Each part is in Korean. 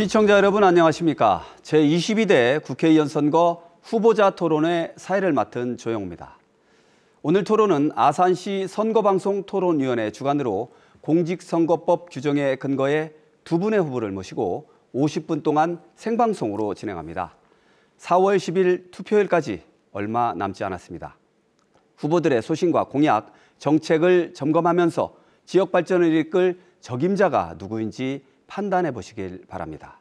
시청자 여러분 안녕하십니까? 제22대 국회의원 선거 후보자 토론회 사회를 맡은 조영우입니다. 오늘 토론은 아산시 선거방송 토론위원회 주관으로 공직선거법 규정에 근거해 두 분의 후보를 모시고 50분 동안 생방송으로 진행합니다. 4월 10일 투표일까지 얼마 남지 않았습니다. 후보들의 소신과 공약, 정책을 점검하면서 지역 발전을 이끌 적임자가 누구인지 판단해 보시길 바랍니다.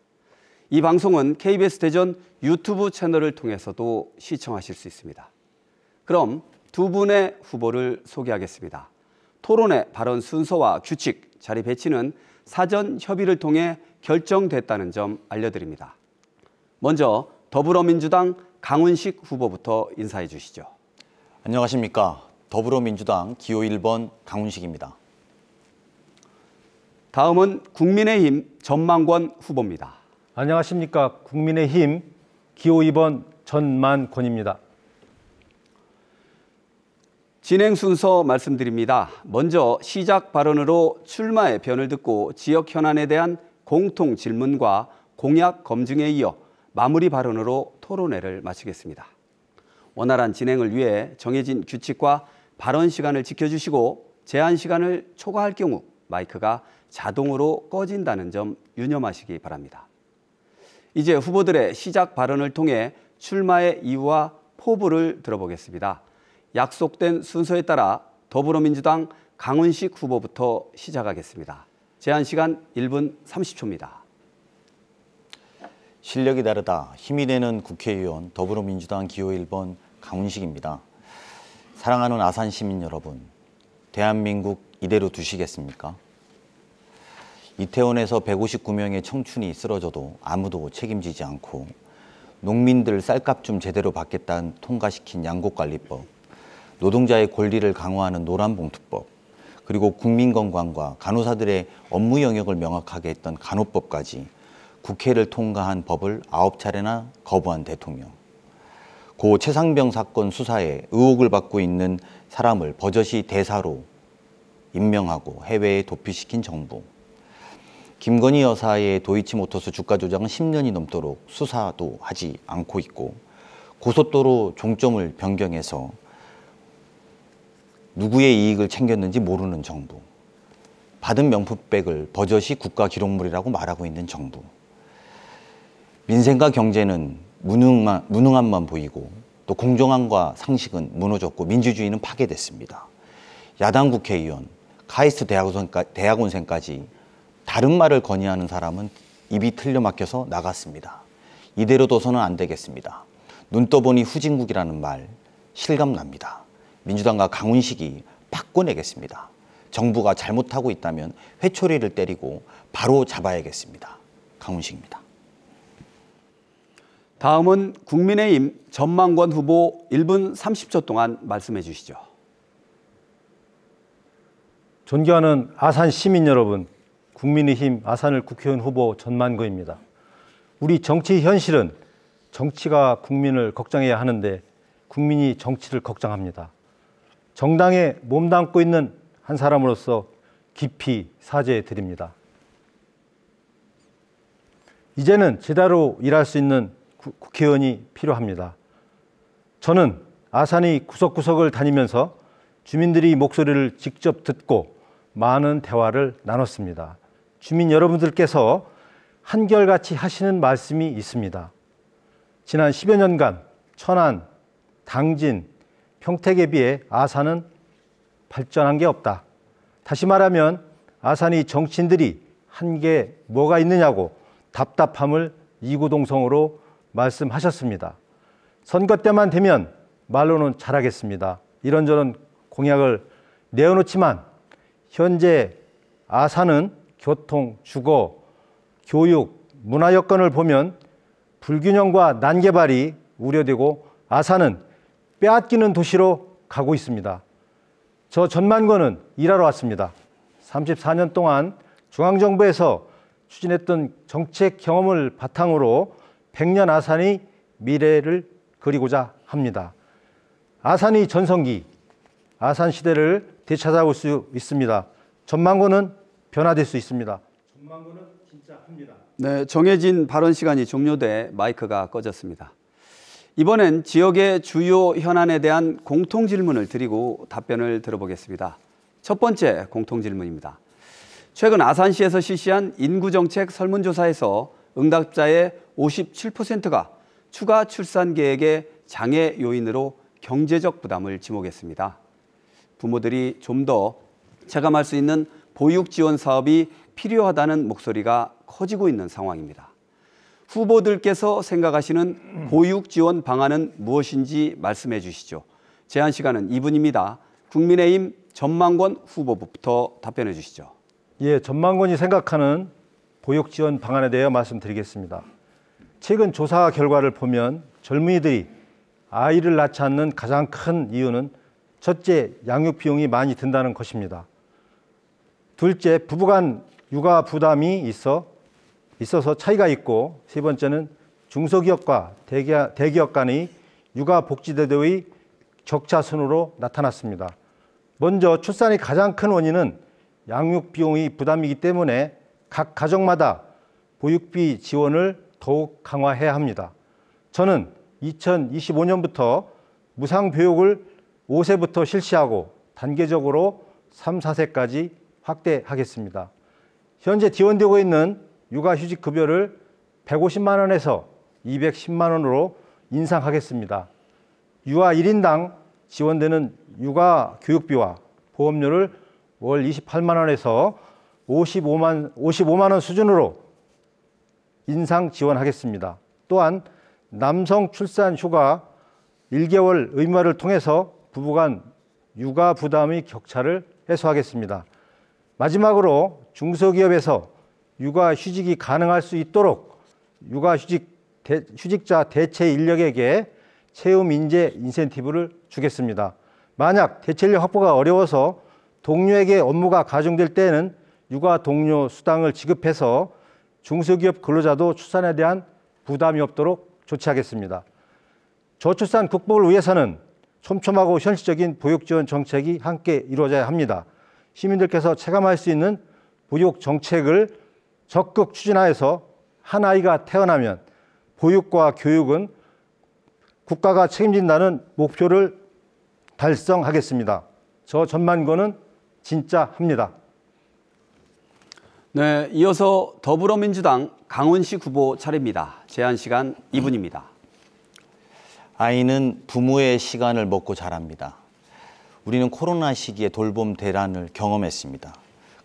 이 방송은 KBS 대전 유튜브 채널을 통해서도 시청하실 수 있습니다. 그럼 두 분의 후보를 소개하겠습니다. 토론회 발언 순서와 규칙, 자리 배치는 사전 협의를 통해 결정됐다는 점 알려드립니다. 먼저 더불어민주당 강훈식 후보부터 인사해 주시죠. 안녕하십니까. 더불어민주당 기호 1번 강훈식입니다. 다음은 국민의힘 전망권 후보입니다. 안녕하십니까. 국민의힘 기호 2번 전만권입니다. 진행 순서 말씀드립니다. 먼저 시작 발언으로 출마의 변을 듣고 지역 현안에 대한 공통 질문과 공약 검증에 이어 마무리 발언으로 토론회를 마치겠습니다. 원활한 진행을 위해 정해진 규칙과 발언 시간을 지켜주시고 제한 시간을 초과할 경우 마이크가 자동으로 꺼진다는 점 유념하시기 바랍니다. 이제 후보들의 시작 발언을 통해 출마의 이유와 포부를 들어보겠습니다. 약속된 순서에 따라 더불어민주당 강훈식 후보부터 시작하겠습니다. 제한 시간 1분 30초입니다. 실력이 다르다 힘이 되는 국회의원 더불어민주당 기호 1번 강훈식입니다. 사랑하는 아산 시민 여러분, 대한민국 이대로 두시겠습니까? 이태원에서 159명의 청춘이 쓰러져도 아무도 책임지지 않고 농민들 쌀값 좀 제대로 받겠다는 통과시킨 양곡관리법, 노동자의 권리를 강화하는 노란봉투법, 그리고 국민건강과 간호사들의 업무 영역을 명확하게 했던 간호법까지 국회를 통과한 법을 아홉 차례나 거부한 대통령. 고 최상병 사건 수사에 의혹을 받고 있는 사람을 버젓이 대사로 임명하고 해외에 도피시킨 정부. 김건희 여사의 도이치모터스 주가 조작은 10년이 넘도록 수사도 하지 않고 있고 고속도로 종점을 변경해서 누구의 이익을 챙겼는지 모르는 정부. 받은 명품백을 버젓이 국가 기록물이라고 말하고 있는 정부. 민생과 경제는 무능만, 무능함만 보이고 또 공정함과 상식은 무너졌고 민주주의는 파괴됐습니다. 야당 국회의원, 카이스트 대학원생까지 다른 말을 건의하는 사람은 입이 틀려 막혀서 나갔습니다. 이대로 둬서는 안 되겠습니다. 눈 떠보니 후진국이라는 말 실감납니다. 민주당과 강훈식이 바꿔내겠습니다. 정부가 잘못하고 있다면 회초리를 때리고 바로 잡아야겠습니다. 강훈식입니다. 다음은 국민의힘 전망권 후보 1분 30초 동안 말씀해 주시죠. 존경하는 아산 시민 여러분, 국민의힘 아산을 국회의원 후보 전만거입니다. 우리 정치 현실은 정치가 국민을 걱정해야 하는데 국민이 정치를 걱정합니다. 정당에 몸담고 있는 한 사람으로서 깊이 사죄해 드립니다. 이제는 제대로 일할 수 있는 국회의원이 필요합니다. 저는 아산의 구석구석을 다니면서 주민들이 목소리를 직접 듣고 많은 대화를 나눴습니다. 주민 여러분들께서 한결같이 하시는 말씀이 있습니다. 지난 10여 년간 천안, 당진, 평택에 비해 아산은 발전한 게 없다. 다시 말하면 아산이 정치인들이 한 게 뭐가 있느냐고 답답함을 이구동성으로 말씀하셨습니다. 선거 때만 되면 말로는 잘하겠습니다. 이런저런 공약을 내어놓지만 현재 아산은 교통, 주거, 교육, 문화 여건을 보면 불균형과 난개발이 우려되고 아산은 빼앗기는 도시로 가고 있습니다. 저 전만권은 일하러 왔습니다. 34년 동안 중앙정부에서 추진했던 정책 경험을 바탕으로 백년 아산이 미래를 그리고자 합니다. 아산이 전성기, 아산 시대를 되찾아올 수 있습니다. 전망고는 변화될 수 있습니다. 전망고는 진짜 합니다. 네, 정해진 발언 시간이 종료돼 마이크가 꺼졌습니다. 이번엔 지역의 주요 현안에 대한 공통 질문을 드리고 답변을 들어보겠습니다. 첫 번째 공통 질문입니다. 최근 아산시에서 실시한 인구정책 설문조사에서 응답자의 57%가 추가 출산 계획의 장애 요인으로 경제적 부담을 지목했습니다. 부모들이 좀 더 체감할 수 있는 보육 지원 사업이 필요하다는 목소리가 커지고 있는 상황입니다. 후보들께서 생각하시는 보육 지원 방안은 무엇인지 말씀해 주시죠. 제한 시간은 2분입니다. 국민의힘 전망권 후보부터 답변해 주시죠. 예, 전망권이 생각하는 보육 지원 방안에 대해 말씀드리겠습니다. 최근 조사 결과를 보면 젊은이들이 아이를 낳지 않는 가장 큰 이유는 첫째, 양육 비용이 많이 든다는 것입니다. 둘째, 부부간 육아 부담이 있어 있어서 차이가 있고 세 번째는 중소기업과 대기업, 대기업 간의 육아 복지 제도의 격차 순으로 나타났습니다. 먼저 출산의 가장 큰 원인은 양육 비용의 부담이기 때문에 각 가정마다 보육비 지원을 더욱 강화해야 합니다. 저는 2025년부터 무상 교육을 5세부터 실시하고 단계적으로 3, 4세까지 확대하겠습니다. 현재 지원되고 있는 육아휴직 급여를 150만 원에서 210만 원으로 인상하겠습니다. 육아 1인당 지원되는 육아 교육비와 보험료를 월 28만 원에서 55만 55만 원 수준으로 인상 지원하겠습니다. 또한 남성 출산 휴가 1개월 의무화를 통해서 부부간 육아 부담의 격차를 해소하겠습니다. 마지막으로 중소기업에서 육아 휴직이 가능할 수 있도록 육아 휴직 대, 휴직자 대체 인력에게 채용 인재 인센티브를 주겠습니다. 만약 대체 인력 확보가 어려워서 동료에게 업무가 가중될 때에는 육아 동료 수당을 지급해서 중소기업 근로자도 출산에 대한 부담이 없도록 조치하겠습니다. 저출산 극복을 위해서는 촘촘하고 현실적인 보육 지원 정책이 함께 이루어져야 합니다. 시민들께서 체감할 수 있는 보육 정책을 적극 추진하여서 한 아이가 태어나면 보육과 교육은 국가가 책임진다는 목표를 달성하겠습니다. 저 전만권은 진짜 합니다. 네, 이어서 더불어민주당 강원식 후보 차례입니다. 제한 시간 2분입니다. 아이는 부모의 시간을 먹고 자랍니다. 우리는 코로나 시기에 돌봄 대란을 경험했습니다.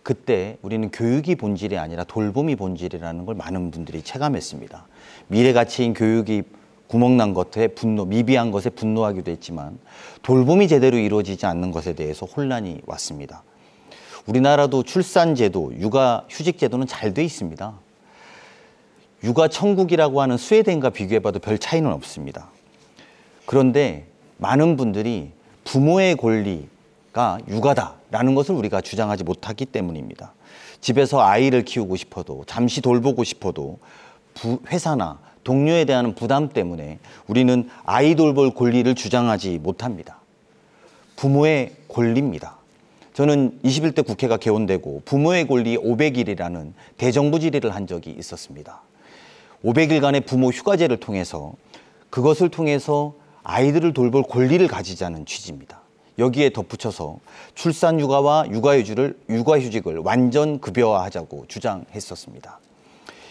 그때 우리는 교육이 본질이 아니라 돌봄이 본질이라는 걸 많은 분들이 체감했습니다. 미래 가치인 교육이 구멍난 것에 분노, 미비한 것에 분노하기도 했지만 돌봄이 제대로 이루어지지 않는 것에 대해서 혼란이 왔습니다. 우리나라도 출산제도, 육아 휴직제도는 잘 돼 있습니다. 육아 천국이라고 하는 스웨덴과 비교해봐도 별 차이는 없습니다. 그런데 많은 분들이 부모의 권리가 육아다라는 것을 우리가 주장하지 못하기 때문입니다. 집에서 아이를 키우고 싶어도 잠시 돌보고 싶어도 부, 회사나 동료에 대한 부담 때문에 우리는 아이 돌볼 권리를 주장하지 못합니다. 부모의 권리입니다. 저는 21대 국회가 개원되고 부모의 권리 500일이라는 대정부 질의를 한 적이 있었습니다. 500일간의 부모 휴가제를 통해서 그것을 통해서 아이들을 돌볼 권리를 가지자는 취지입니다. 여기에 덧붙여서 출산 육아와 육아휴직을 육아휴직을 완전 급여화하자고 주장했었습니다.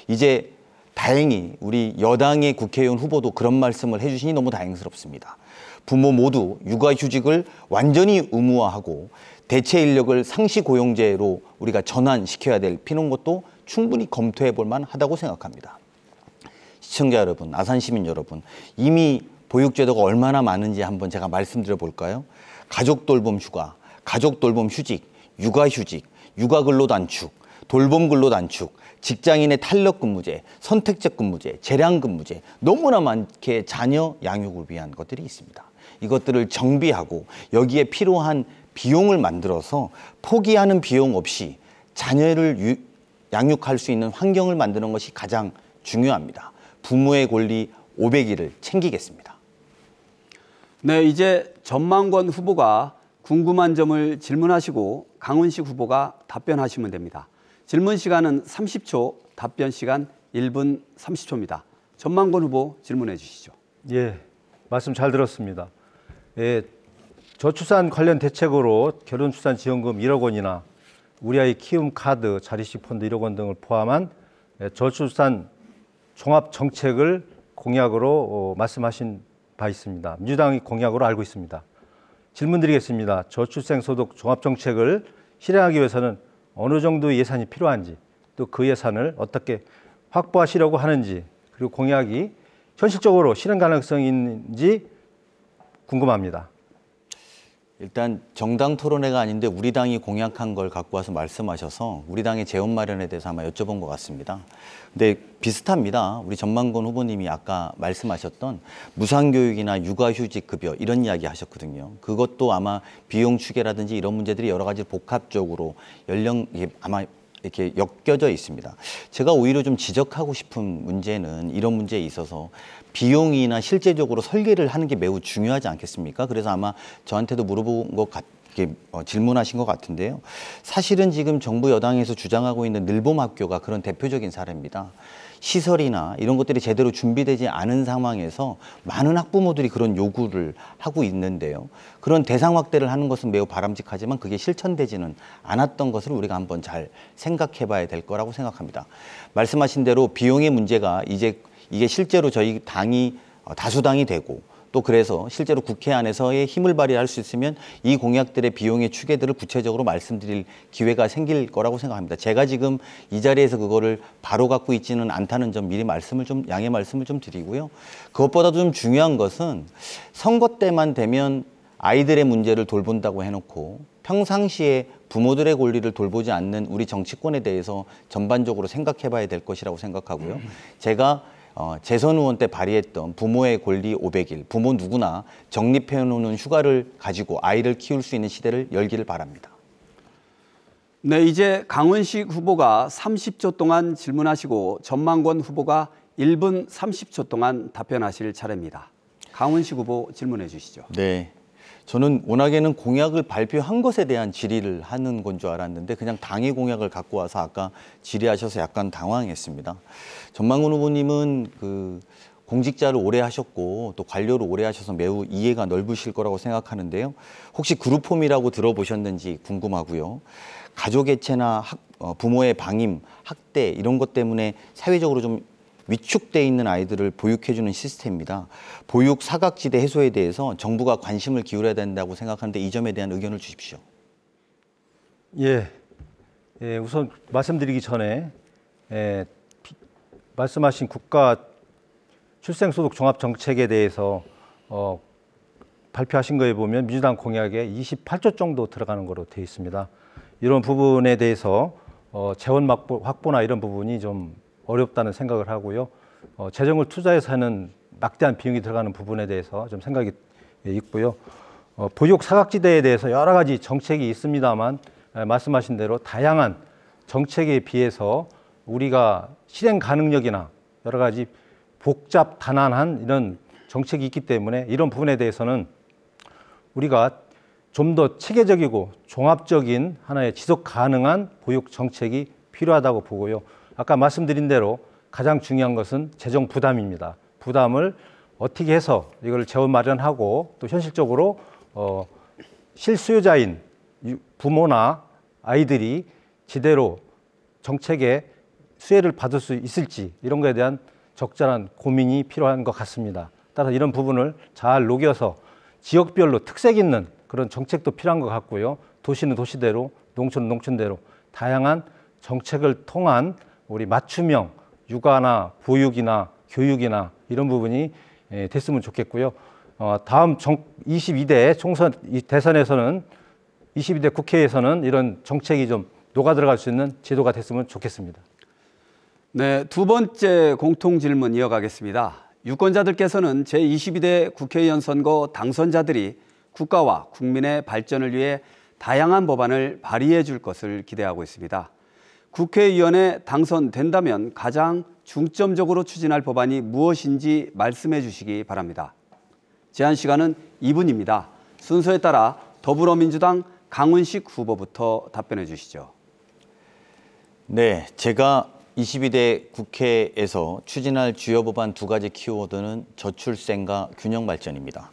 이제 다행히 우리 여당의 국회의원 후보도 그런 말씀을 해주시니 너무 다행스럽습니다. 부모 모두 육아휴직을 완전히 의무화하고 대체 인력을 상시 고용제로 우리가 전환시켜야 될 필요한 것도 충분히 검토해 볼 만하다고 생각합니다. 시청자 여러분, 아산 시민 여러분, 이미 보육제도가 얼마나 많은지 한번 제가 말씀드려 볼까요? 가족 돌봄 휴가, 가족 돌봄 휴직, 육아 휴직, 육아 근로 단축, 돌봄 근로 단축, 직장인의 탄력 근무제, 선택적 근무제, 재량 근무제 너무나 많게 자녀 양육을 위한 것들이 있습니다. 이것들을 정비하고 여기에 필요한 비용을 만들어서 포기하는 비용 없이 자녀를 유, 양육할 수 있는 환경을 만드는 것이 가장 중요합니다. 부모의 권리 500일을 챙기겠습니다. 네, 이제 전망권 후보가 궁금한 점을 질문하시고 강훈식 후보가 답변하시면 됩니다. 질문 시간은 30초, 답변 시간 1분 30초입니다. 전망권 후보 질문해 주시죠. 예, 말씀 잘 들었습니다. 예, 저출산 관련 대책으로 결혼출산지원금 1억 원이나 우리 아이 키움 카드, 자립식 펀드 1억 원 등을 포함한 예, 저출산 종합 정책을 공약으로 어, 말씀하신 바 있습니다. 민주당이 공약으로 알고 있습니다. 질문 드리겠습니다. 저출생 소득 종합 정책을 실행하기 위해서는 어느 정도 예산이 필요한지 또 그 예산을 어떻게 확보하시려고 하는지 그리고 공약이 현실적으로 실행 가능성이 있는지 궁금합니다. 일단 정당 토론회가 아닌데 우리 당이 공약한 걸 갖고 와서 말씀하셔서 우리 당의 재원 마련에 대해서 아마 여쭤본 것 같습니다. 근데 비슷합니다. 우리 전만권 후보님이 아까 말씀하셨던 무상교육이나 육아휴직 급여 이런 이야기 하셨거든요. 그것도 아마 비용 추계라든지 이런 문제들이 여러 가지 복합적으로 연령 아마 이렇게 엮여져 있습니다. 제가 오히려 좀 지적하고 싶은 문제는 이런 문제에 있어서 비용이나 실제적으로 설계를 하는 게 매우 중요하지 않겠습니까? 그래서 아마 저한테도 물어본 것 같, 이렇게 어, 질문하신 것 같은데요. 사실은 지금 정부 여당에서 주장하고 있는 늘봄 학교가 그런 대표적인 사례입니다. 시설이나 이런 것들이 제대로 준비되지 않은 상황에서 많은 학부모들이 그런 요구를 하고 있는데요. 그런 대상 확대를 하는 것은 매우 바람직하지만 그게 실천되지는 않았던 것을 우리가 한번 잘 생각해 봐야 될 거라고 생각합니다. 말씀하신 대로 비용의 문제가 이제 이게 실제로 저희 당이 어, 다수당이 되고 또 그래서 실제로 국회 안에서의 힘을 발휘할 수 있으면 이 공약들의 비용의 추계들을 구체적으로 말씀드릴 기회가 생길 거라고 생각합니다. 제가 지금 이 자리에서 그거를 바로 갖고 있지는 않다는 점 미리 말씀을 좀 양해 말씀을 좀 드리고요. 그것보다도 좀 중요한 것은 선거 때만 되면 아이들의 문제를 돌본다고 해놓고 평상시에 부모들의 권리를 돌보지 않는 우리 정치권에 대해서 전반적으로 생각해 봐야 될 것이라고 생각하고요. 제가 어, 재선 의원 때 발의했던 부모의 권리 500일, 부모 누구나 적립해 놓는 휴가를 가지고 아이를 키울 수 있는 시대를 열기를 바랍니다. 네, 이제 강원식 후보가 30초 동안 질문하시고 전망권 후보가 1분 30초 동안 답변하실 차례입니다. 강원식 후보 질문해 주시죠. 네. 저는 워낙에는 공약을 발표한 것에 대한 질의를 하는 건 줄 알았는데 그냥 당의 공약을 갖고 와서 아까 질의하셔서 약간 당황했습니다. 전망훈 후보님은 그 공직자를 오래 하셨고 또 관료를 오래 하셔서 매우 이해가 넓으실 거라고 생각하는데요. 혹시 그룹홈이라고 들어보셨는지 궁금하고요. 가족 해체나 학, 어, 부모의 방임, 학대 이런 것 때문에 사회적으로 좀 위축돼 있는 아이들을 보육해주는 시스템입니다. 보육 사각지대 해소에 대해서 정부가 관심을 기울여야 된다고 생각하는데 이 점에 대한 의견을 주십시오. 예, 예 우선 말씀드리기 전에 예, 비, 말씀하신 국가 출생소득 종합 정책에 대해서 어, 발표하신 거에 보면 민주당 공약에 28조 정도 들어가는 거로 되어 있습니다. 이런 부분에 대해서 어, 재원 확보, 확보나 이런 부분이 좀 어렵다는 생각을 하고요. 어, 재정을 투자해서 하는 막대한 비용이 들어가는 부분에 대해서 좀 생각이 있고요. 어, 보육 사각지대에 대해서 여러 가지 정책이 있습니다만 에, 말씀하신 대로 다양한 정책에 비해서 우리가 실행 가능력이나 여러 가지 복잡 단안한 이런 정책이 있기 때문에 이런 부분에 대해서는 우리가 좀 더 체계적이고 종합적인 하나의 지속 가능한 보육 정책이 필요하다고 보고요. 아까 말씀드린 대로 가장 중요한 것은 재정 부담입니다. 부담을 어떻게 해서 이걸 재원 마련하고 또 현실적으로 어, 실수요자인 부모나 아이들이 제대로 정책의 수혜를 받을 수 있을지 이런 것에 대한 적절한 고민이 필요한 것 같습니다. 따라서 이런 부분을 잘 녹여서 지역별로 특색 있는 그런 정책도 필요한 것 같고요. 도시는 도시대로, 농촌은 농촌대로 다양한 정책을 통한 우리 맞춤형 육아나 보육이나 교육이나 이런 부분이 예, 됐으면 좋겠고요. 어, 다음 정, 22대 총선 대선에서는 22대 국회에서는 이런 정책이 좀 녹아 들어갈 수 있는 제도가 됐으면 좋겠습니다. 네, 두 번째 공통 질문 이어가겠습니다. 유권자들께서는 제22대 국회의원 선거 당선자들이 국가와 국민의 발전을 위해 다양한 법안을 발의해 줄 것을 기대하고 있습니다. 국회의원에 당선된다면 가장 중점적으로 추진할 법안이 무엇인지 말씀해 주시기 바랍니다. 제한 시간은 2분입니다. 순서에 따라 더불어민주당 강훈식 후보부터 답변해 주시죠. 네, 제가 22대 국회에서 추진할 주요 법안 두 가지 키워드는 저출생과 균형 발전입니다.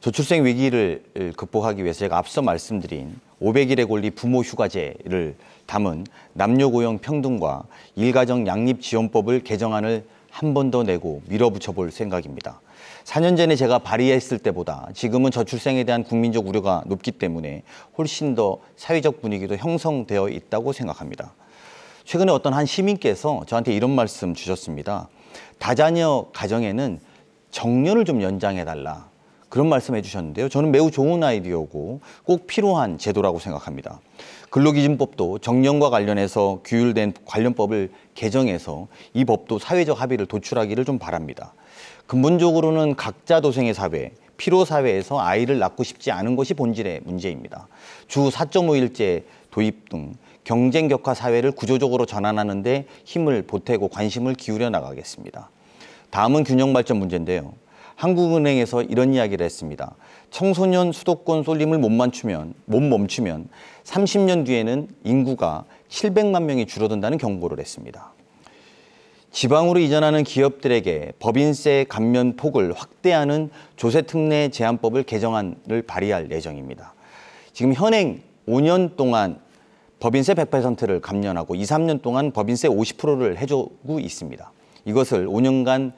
저출생 위기를 극복하기 위해서 제가 앞서 말씀드린 500일의 권리 부모 휴가제를 담은 남녀 고용 평등과 일가정 양립 지원법을 개정안을 한 번 더 내고 밀어붙여 볼 생각입니다. 4년 전에 제가 발의했을 때보다 지금은 저출생에 대한 국민적 우려가 높기 때문에 훨씬 더 사회적 분위기도 형성되어 있다고 생각합니다. 최근에 어떤 한 시민께서 저한테 이런 말씀 주셨습니다. 다자녀 가정에는 정년을 좀 연장해 달라. 그런 말씀 해주셨는데요. 저는 매우 좋은 아이디어고 꼭 필요한 제도라고 생각합니다. 근로기준법도 정년과 관련해서 규율된 관련법을 개정해서 이 법도 사회적 합의를 도출하기를 좀 바랍니다. 근본적으로는 각자 도생의 사회, 피로 사회에서 아이를 낳고 싶지 않은 것이 본질의 문제입니다. 주 4.5일제 도입 등 경쟁 격화 사회를 구조적으로 전환하는 데 힘을 보태고 관심을 기울여 나가겠습니다. 다음은 균형 발전 문제인데요. 한국은행에서 이런 이야기를 했습니다. 청소년 수도권 쏠림을 못 멈추면 못 멈추면 30년 뒤에는 인구가 700만 명이 줄어든다는 경고를 했습니다. 지방으로 이전하는 기업들에게 법인세 감면 폭을 확대하는 조세 특례 제한법을 개정안을 발의할 예정입니다. 지금 현행 5년 동안 법인세 100%를 감면하고 2, 3년 동안 법인세 50%를 해주고 있습니다. 이것을 5년간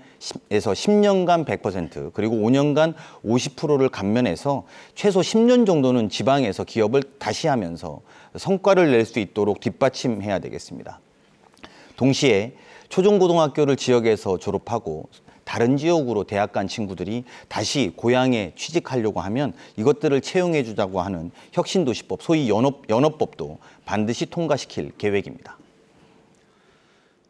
에서 10년간 100% 그리고 5년간 50%를 감면해서 최소 10년 정도는 지방에서 기업을 다시 하면서 성과를 낼 수 있도록 뒷받침해야 되겠습니다. 동시에 초중고등학교를 지역에서 졸업하고 다른 지역으로 대학 간 친구들이 다시 고향에 취직하려고 하면 이것들을 채용해 주자고 하는 혁신도시법, 소위 연업, 연업법도 반드시 통과시킬 계획입니다.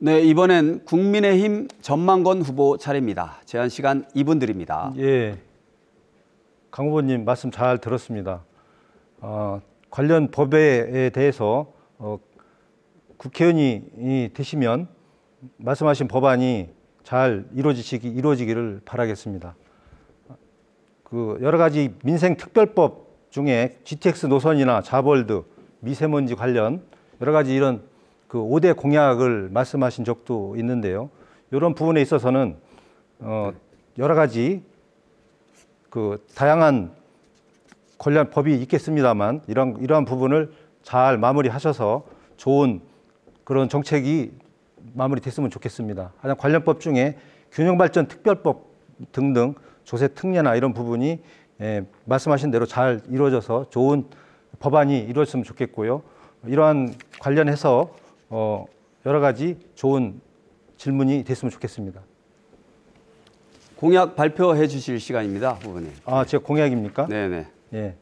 네, 이번엔 국민의힘 전망건 후보 차례입니다. 제한 시간 2분 드립니다. 예, 강 후보님 말씀 잘 들었습니다. 어, 관련 법에 대해서 어, 국회의원이 되시면 말씀하신 법안이 잘 이루어지기, 이루어지기를 바라겠습니다. 그 여러 가지 민생 특별법 중에 GTX 노선이나 자벌드, 미세먼지 관련 여러 가지 이런 그 5대 공약을 말씀하신 적도 있는데요. 이런 부분에 있어서는 어 여러 가지 그 다양한 관련 법이 있겠습니다만 이런 이러한 부분을 잘 마무리하셔서 좋은 그런 정책이 마무리됐으면 좋겠습니다. 하여튼 관련법 중에 균형발전 특별법 등등 조세 특례나 이런 부분이 예, 말씀하신 대로 잘 이루어져서 좋은 법안이 이루어졌으면 좋겠고요. 이러한 관련해서 어, 여러 가지 좋은 질문이 됐으면 좋겠습니다. 공약 발표해 주실 시간입니다, 후보님. 아, 제 공약입니까? 네네. 예.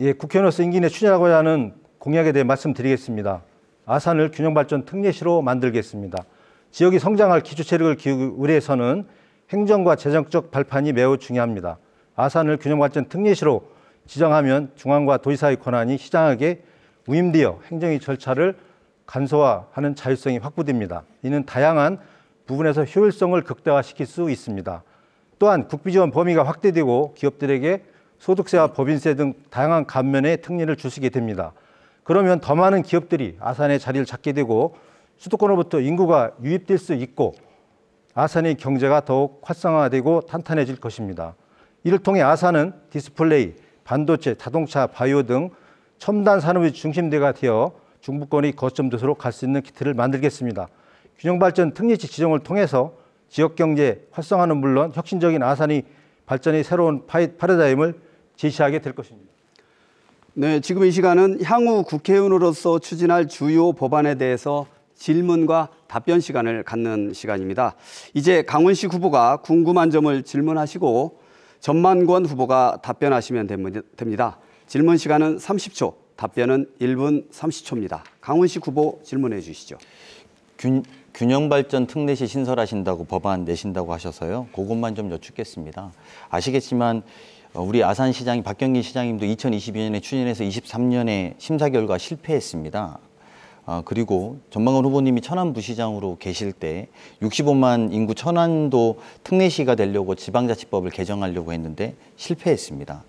예, 국회의원으로서 임기 내 추진하고자 하는 공약에 대해 말씀드리겠습니다. 아산을 균형발전 특례시로 만들겠습니다. 지역이 성장할 기초 체력을 기울이기 위해서는 행정과 재정적 발판이 매우 중요합니다. 아산을 균형발전 특례시로 지정하면 중앙과 도지사의 권한이 시장에게 위임되어 행정의 절차를 간소화하는 자율성이 확보됩니다. 이는 다양한 부분에서 효율성을 극대화시킬 수 있습니다. 또한 국비지원 범위가 확대되고 기업들에게 소득세와 법인세 등 다양한 감면의 특례를 주시게 됩니다. 그러면 더 많은 기업들이 아산의 자리를 잡게 되고 수도권으로부터 인구가 유입될 수 있고 아산의 경제가 더욱 활성화되고 탄탄해질 것입니다. 이를 통해 아산은 디스플레이, 반도체, 자동차, 바이오 등 첨단 산업의 중심대가 되어 중부권의 거점 도시로 갈 수 있는 기틀을 만들겠습니다. 균형발전 특례지 지정을 통해서 지역경제 활성화는 물론 혁신적인 아산이 발전의 새로운 파라다임을 제시하게 될 것입니다. 네, 지금 이 시간은 향후 국회의원으로서 추진할 주요 법안에 대해서 질문과 답변 시간을 갖는 시간입니다. 이제 강원식 후보가 궁금한 점을 질문하시고 전만권 후보가 답변하시면 됩니다. 질문 시간은 30초, 답변은 1분 30초입니다. 강원식 후보 질문해 주시죠. 균, 균형발전 특례시 신설하신다고 법안 내신다고 하셔서요. 그것만 좀 여쭙겠습니다. 아시겠지만 어, 우리 아산시장이 박경기 시장님도 2022년에 추진해서 23년에 심사 결과 실패했습니다. 아, 그리고 전망원 후보님이 천안 부시장으로 계실 때 65만 인구 천안도 특례시가 되려고 지방자치법을 개정하려고 했는데 실패했습니다.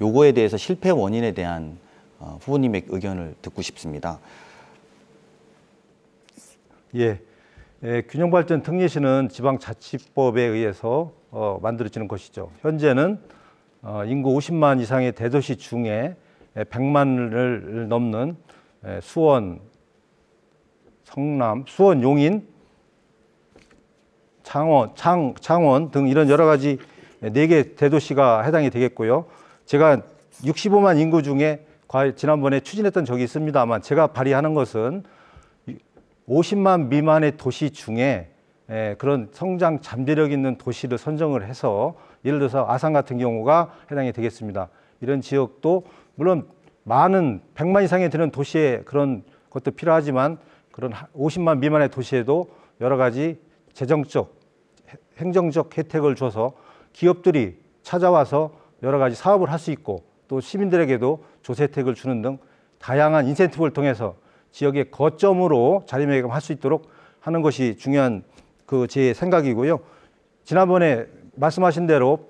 요거에 대해서 실패 원인에 대한 어, 후보님의 의견을 듣고 싶습니다. 예, 예, 균형발전 특례시는 지방자치법에 의해서 어, 만들어지는 것이죠. 현재는 어, 인구 50만 이상의 대도시 중에 100만을 넘는 에, 수원, 성남, 수원, 용인, 창원, 창, 창원 등 이런 여러 가지 네 개 대도시가 해당이 되겠고요. 제가 65만 인구 중에 과- 지난번에 추진했던 적이 있습니다만 제가 발의하는 것은 50만 미만의 도시 중에 에, 그런 성장 잠재력 있는 도시를 선정을 해서 예를 들어서 아산 같은 경우가 해당이 되겠습니다. 이런 지역도 물론 많은 100만 이상이 되는 도시에 그런 것도 필요하지만 그런 하- 50만 미만의 도시에도 여러 가지 재정적, 해- 행정적 혜택을 줘서 기업들이 찾아와서 여러 가지 사업을 할 수 있고 또 시민들에게도 조세 혜택을 주는 등 다양한 인센티브를 통해서 지역의 거점으로 자리매김할 수 있도록 하는 것이 중요한 그 제 생각이고요. 지난번에 말씀하신 대로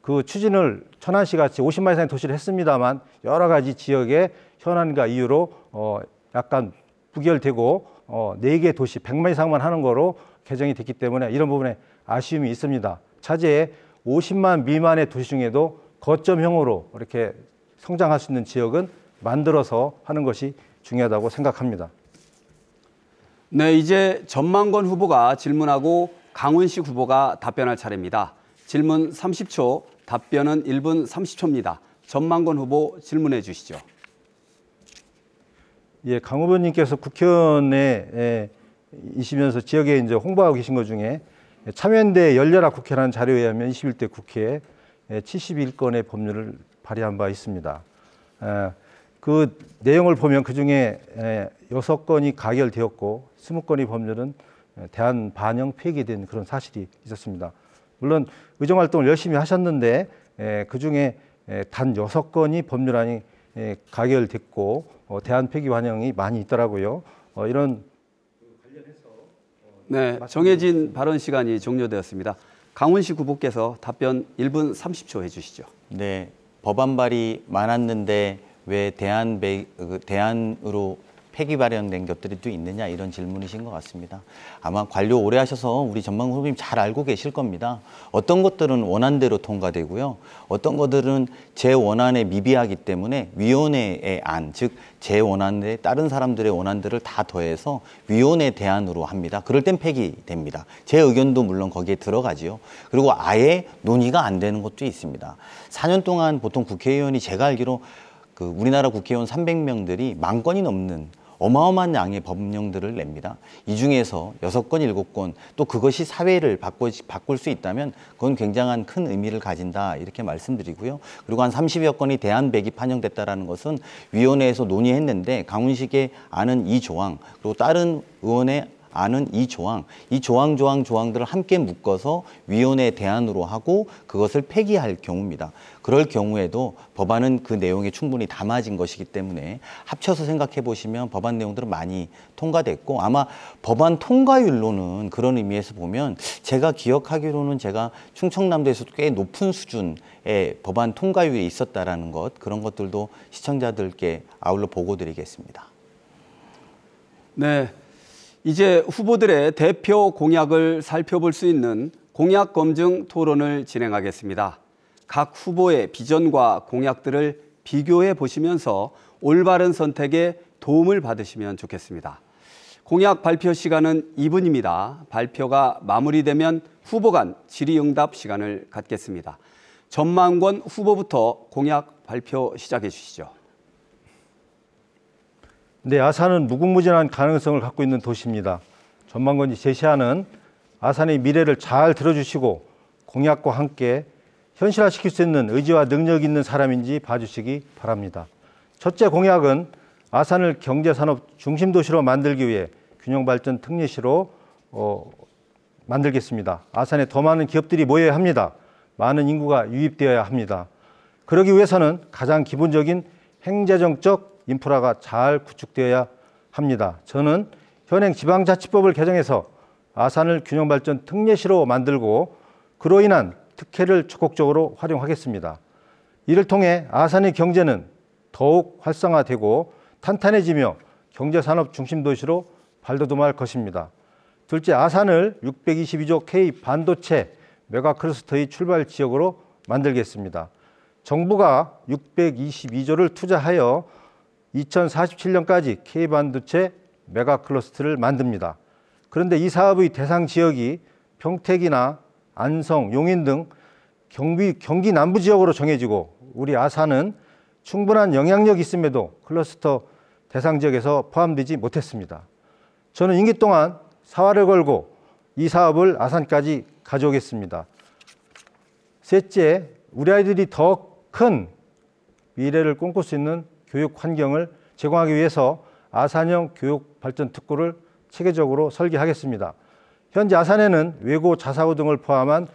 그 추진을 천안시 같이 50만 이상의 도시를 했습니다만 여러 가지 지역의 현안과 이유로 어 약간 부결되고 어네개 도시 100만 이상만 하는 거로 개정이 됐기 때문에 이런 부분에 아쉬움이 있습니다. 차제에 50만 미만의 도시 중에도 거점형으로 이렇게 성장할 수 있는 지역은 만들어서 하는 것이 중요하다고 생각합니다. 네, 이제 전망권 후보가 질문하고 강훈식 후보가 답변할 차례입니다. 질문 30초, 답변은 1분 30초입니다. 전망권 후보 질문해 주시죠. 예, 강 후보님께서 국회의원에 에, 이시면서 지역에 이제 홍보하고 계신 것 중에 참여연대 열려라 국회라는 자료에 의하면 21대 국회에 71건의 법률을 발의한 바 있습니다. 에, 그 내용을 보면 그 중에 여섯 건이 가결되었고 스무 건의 법률은 대한 반영 폐기된 그런 사실이 있었습니다. 물론 의정 활동을 열심히 하셨는데 그 중에 단 여섯 건이 법률안이 에, 가결됐고 어, 대한 폐기 반영이 많이 있더라고요. 어, 이런 네, 정해진 발언 시간이 종료되었습니다. 강훈식 후보께서 답변 1분 30초 해 주시죠. 네, 법안 발이 많았는데 왜 대안 배, 그 대안으로 폐기 발현된 것들이 또 있느냐 이런 질문이신 것 같습니다. 아마 관료 오래 하셔서 우리 전망 후보님 잘 알고 계실 겁니다. 어떤 것들은 원안대로 통과되고요. 어떤 것들은 제 원안에 미비하기 때문에 위원회의 안, 즉 제 원안에 다른 사람들의 원안들을 다 더해서 위원회 대안으로 합니다. 그럴 땐 폐기됩니다. 제 의견도 물론 거기에 들어가지요. 그리고 아예 논의가 안 되는 것도 있습니다. 4년 동안 보통 국회의원이 제가 알기로 그 우리나라 국회의원 300명들이 만 건이 넘는 어마어마한 양의 법령들을 냅니다. 이 중에서 여섯 건, 일곱 건, 또 그것이 사회를 바꿔, 바꿀 수 있다면 그건 굉장한 큰 의미를 가진다. 이렇게 말씀드리고요. 그리고 한 30여 건이 대안백이 판정됐다라는 것은 위원회에서 논의했는데 강훈식의 아는 이 조항, 그리고 다른 의원의 아는 이 조항, 이 조항, 조항, 조항들을 함께 묶어서 위원회 대안으로 하고 그것을 폐기할 경우입니다. 그럴 경우에도 법안은 그 내용에 충분히 담아진 것이기 때문에 합쳐서 생각해 보시면 법안 내용들은 많이 통과됐고 아마 법안 통과율로는 그런 의미에서 보면 제가 기억하기로는 제가 충청남도에서도 꽤 높은 수준의 법안 통과율이 있었다라는 것 그런 것들도 시청자들께 아울러 보고 드리겠습니다. 네, 이제 후보들의 대표 공약을 살펴볼 수 있는 공약 검증 토론을 진행하겠습니다. 각 후보의 비전과 공약들을 비교해 보시면서 올바른 선택에 도움을 받으시면 좋겠습니다. 공약 발표 시간은 2분입니다. 발표가 마무리되면 후보 간 질의응답 시간을 갖겠습니다. 전망권 후보부터 공약 발표 시작해 주시죠. 네, 아산은 무궁무진한 가능성을 갖고 있는 도시입니다. 전망건이 제시하는 아산의 미래를 잘 들어주시고 공약과 함께 현실화시킬 수 있는 의지와 능력 있는 사람인지 봐주시기 바랍니다. 첫째 공약은 아산을 경제산업 중심 도시로 만들기 위해 균형발전 특례시로 어, 만들겠습니다. 아산에 더 많은 기업들이 모여야 합니다. 많은 인구가 유입되어야 합니다. 그러기 위해서는 가장 기본적인 행재정적 인프라가 잘 구축되어야 합니다. 저는 현행 지방자치법을 개정해서 아산을 균형발전 특례시로 만들고 그로 인한 특혜를 적극적으로 활용하겠습니다. 이를 통해 아산의 경제는 더욱 활성화되고 탄탄해지며 경제산업 중심 도시로 발돋움할 것입니다. 둘째, 아산을 622조 K 반도체 메가클러스터의 출발 지역으로 만들겠습니다. 정부가 622조를 투자하여 2047년까지 K 반도체 메가 클러스터를 만듭니다. 그런데 이 사업의 대상 지역이 평택이나 안성, 용인 등 경기, 경기 남부 지역으로 정해지고 우리 아산은 충분한 영향력이 있음에도 클러스터 대상 지역에서 포함되지 못했습니다. 저는 임기 동안 사활을 걸고 이 사업을 아산까지 가져오겠습니다. 셋째, 우리 아이들이 더 큰 미래를 꿈꿀 수 있는 교육 환경을 제공하기 위해서 아산형 교육 발전 특구를 체계적으로 설계하겠습니다. 현재 아산에는 외고 자사고 등을 포함한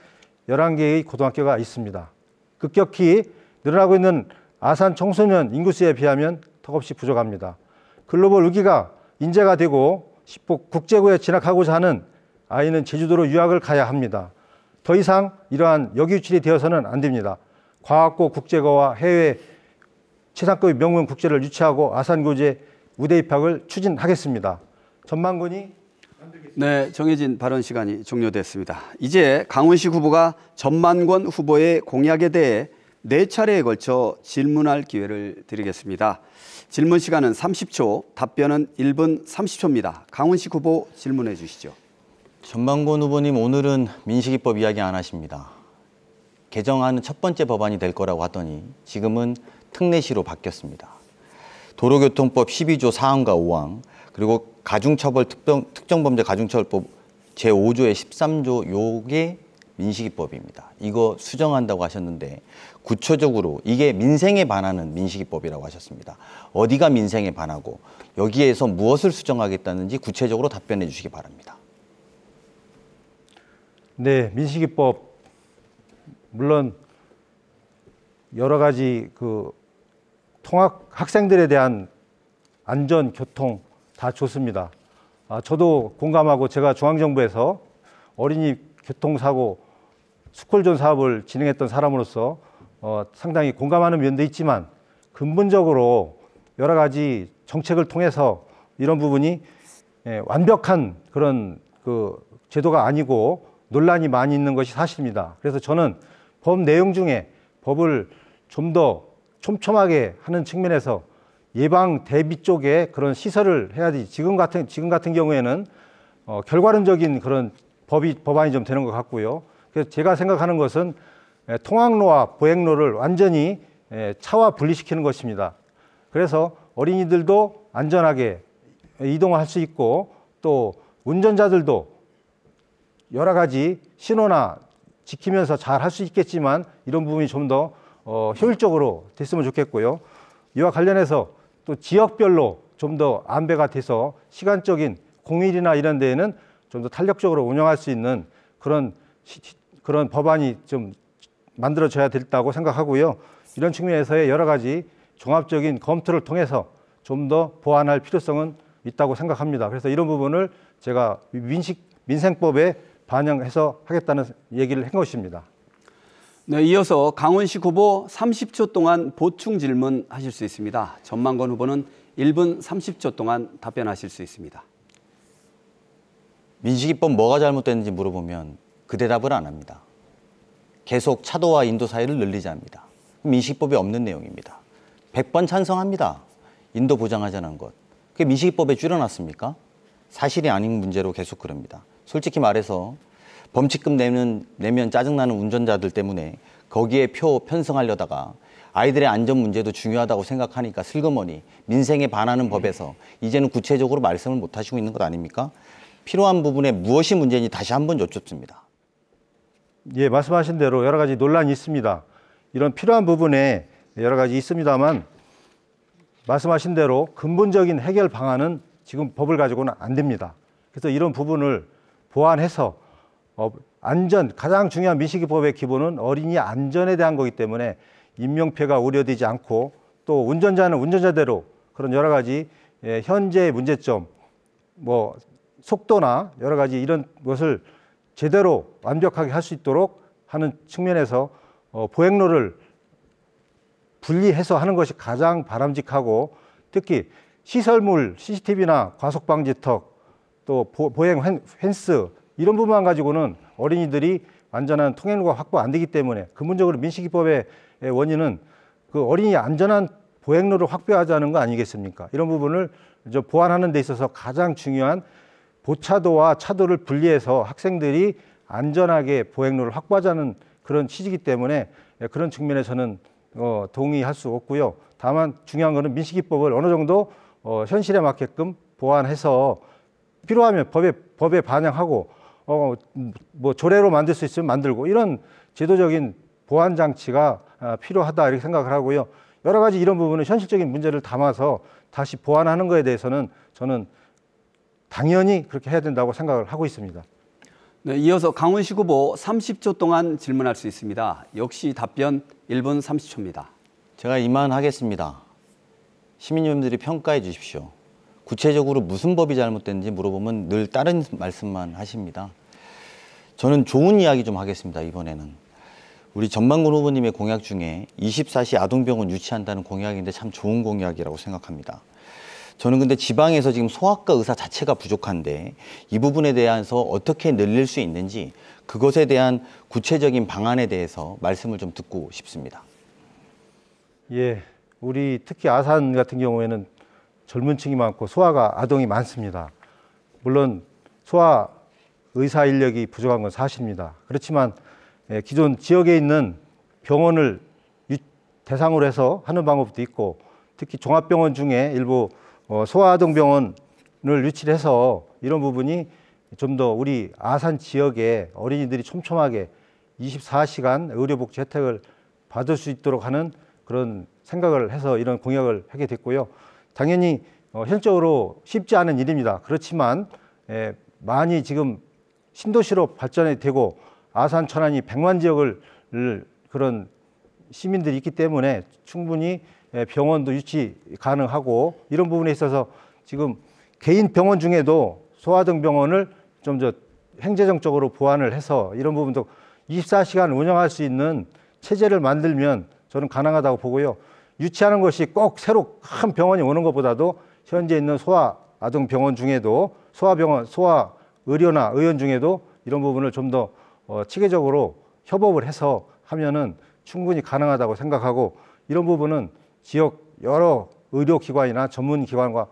11개의 고등학교가 있습니다. 급격히 늘어나고 있는 아산 청소년 인구수에 비하면 턱없이 부족합니다. 글로벌 위기가 인재가 되고 국제고에 진학하고자 하는 아이는 제주도로 유학을 가야 합니다. 더 이상 이러한 역유출이 되어서는 안 됩니다. 과학고 국제고와 해외 최상급의 명문 국제를 유치하고 아산고제 우대 입학을 추진하겠습니다. 전망군이 네, 정해진 발언 시간이 종료됐습니다. 이제 강훈식 후보가 전만권 후보의 공약에 대해 네 차례에 걸쳐 질문할 기회를 드리겠습니다. 질문 시간은 30초, 답변은 1분 30초입니다. 강훈식 후보 질문해 주시죠. 전방권 후보님 오늘은 민식이법 이야기 안 하십니다. 개정하는 첫 번째 법안이 될 거라고 하더니 지금은 특례시로 바뀌었습니다. 도로교통법 12조 4항과 5항 그리고 가중처벌 특정, 특정범죄 가중처벌법 제5조의 13조 요게 민식이법입니다. 이거 수정한다고 하셨는데 구체적으로 이게 민생에 반하는 민식이법이라고 하셨습니다. 어디가 민생에 반하고 여기에서 무엇을 수정하겠다는지 구체적으로 답변해 주시기 바랍니다. 네, 민식이법 물론 여러 가지 그 통학 학생들에 대한 안전 교통 다 좋습니다. 아, 저도 공감하고 제가 중앙정부에서 어린이 교통사고 스쿨존 사업을 진행했던 사람으로서 어, 상당히 공감하는 면도 있지만 근본적으로 여러 가지 정책을 통해서 이런 부분이 예, 완벽한 그런 그 제도가 아니고 논란이 많이 있는 것이 사실입니다. 그래서 저는 법 내용 중에 법을 좀더 촘촘하게 하는 측면에서 예방 대비 쪽에 그런 시설을 해야지 지금 같은 지금 같은 경우에는 어, 결과론적인 그런 법이 법안이 좀 되는 것 같고요. 그래서 제가 생각하는 것은 에, 통학로와 보행로를 완전히 에, 차와 분리시키는 것입니다. 그래서 어린이들도 안전하게 이동할 수 있고 또 운전자들도 여러 가지 신호나 지키면서 잘 할 수 있겠지만 이런 부분이 좀더 어, 효율적으로 됐으면 좋겠고요. 이와 관련해서 또 지역별로 좀 더 안배가 돼서 시간적인 공일이나 이런 데에는 좀 더 탄력적으로 운영할 수 있는 그런 시, 그런 법안이 좀 만들어져야 된다고 생각하고요. 이런 측면에서의 여러 가지 종합적인 검토를 통해서 좀 더 보완할 필요성은 있다고 생각합니다. 그래서 이런 부분을 제가 민식 민생법에 반영해서 하겠다는 얘기를 한 것입니다. 네, 이어서 강훈식 후보 30초 동안 보충 질문 하실 수 있습니다. 전만권 후보는 1분 30초 동안 답변하실 수 있습니다. 민식이법 뭐가 잘못됐는지 물어보면 그 대답을 안 합니다. 계속 차도와 인도 사이를 늘리지 합니다. 민식이법이 없는 내용입니다. 100번 찬성합니다. 인도 보장하자는 것. 그게 민식이법에 줄여놨습니까? 사실이 아닌 문제로 계속 그럽니다. 솔직히 말해서 범칙금 내면, 내면 짜증나는 운전자들 때문에 거기에 표 편성하려다가 아이들의 안전 문제도 중요하다고 생각하니까 슬그머니 민생에 반하는 법에서 이제는 구체적으로 말씀을 못 하시고 있는 것 아닙니까? 필요한 부분에 무엇이 문제인지 다시 한번 여쭙습니다. 예, 말씀하신 대로 여러 가지 논란이 있습니다. 이런 필요한 부분에 여러 가지 있습니다만 말씀하신 대로 근본적인 해결 방안은 지금 법을 가지고는 안 됩니다. 그래서 이런 부분을 보완해서 어, 안전 가장 중요한 민식이법의 기본은 어린이 안전에 대한 거기 때문에 인명피해가 우려되지 않고 또 운전자는 운전자대로 그런 여러 가지 예, 현재의 문제점 뭐 속도나 여러 가지 이런 것을 제대로 완벽하게 할 수 있도록 하는 측면에서 어, 보행로를 분리해서 하는 것이 가장 바람직하고 특히 시설물 CCTV나 과속방지턱 또 보, 보행 펜- 펜스 이런 부분만 가지고는 어린이들이 완전한 통행로가 확보 안 되기 때문에 근본적으로 민식이법의 원인은 그 어린이 안전한 보행로를 확보하자는 거 아니겠습니까? 이런 부분을 저 보완하는 데 있어서 가장 중요한 보차도와 차도를 분리해서 학생들이 안전하게 보행로를 확보하자는 그런 취지이기 때문에 예, 그런 측면에서는 어, 동의할 수 없고요. 다만 중요한 거는 민식이법을 어느 정도 어, 현실에 맞게끔 보완해서 필요하면 법에 법에 반영하고 어, 음, 뭐 조례로 만들 수 있으면 만들고 이런 제도적인 보완 장치가 아, 필요하다 이렇게 생각을 하고요. 여러 가지 이런 부분은 현실적인 문제를 담아서 다시 보완하는 것에 대해서는 저는 당연히 그렇게 해야 된다고 생각을 하고 있습니다. 네, 이어서 강훈식 후보 30초 동안 질문할 수 있습니다. 역시 답변 1분 30초입니다. 제가 이만하겠습니다. 시민 여러분들이 평가해 주십시오. 구체적으로 무슨 법이 잘못됐는지 물어보면 늘 다른 말씀만 하십니다. 저는 좋은 이야기 좀 하겠습니다. 이번에는 우리 전만근 후보님의 공약 중에 24시 아동병원 유치한다는 공약인데 참 좋은 공약이라고 생각합니다. 저는 근데 지방에서 지금 소아과 의사 자체가 부족한데 이 부분에 대해서 어떻게 늘릴 수 있는지 그것에 대한 구체적인 방안에 대해서 말씀을 좀 듣고 싶습니다. 예, 우리 특히 아산 같은 경우에는 젊은 층이 많고 소아가 아동이 많습니다. 물론 소아 의사 인력이 부족한 건 사실입니다. 그렇지만 예, 기존 지역에 있는 병원을 유- 대상으로 해서 하는 방법도 있고 특히 종합병원 중에 일부 어, 소아아동병원을 유치를 해서 이런 부분이 좀 더 우리 아산 지역에 어린이들이 촘촘하게 24시간 의료복지 혜택을 받을 수 있도록 하는 그런 생각을 해서 이런 공약을 하게 됐고요. 당연히 어, 현적으로 쉽지 않은 일입니다. 그렇지만 에, 많이 지금 신도시로 발전이 되고 아산 천안이 백만 지역을 을- 그런 시민들이 있기 때문에 충분히 에, 병원도 유치 가능하고 이런 부분에 있어서 지금 개인 병원 중에도 소아등 병원을 좀더 행재정적으로 보완을 해서 이런 부분도 24시간 운영할 수 있는 체제를 만들면 저는 가능하다고 보고요. 유치하는 것이 꼭 새로 큰 병원이 오는 것보다도 현재 있는 소아 아동 병원 중에도 소아 병원, 소아 의료나 의원 중에도 이런 부분을 좀더 어, 체계적으로 협업을 해서 하면은 충분히 가능하다고 생각하고 이런 부분은 지역 여러 의료기관이나 전문기관과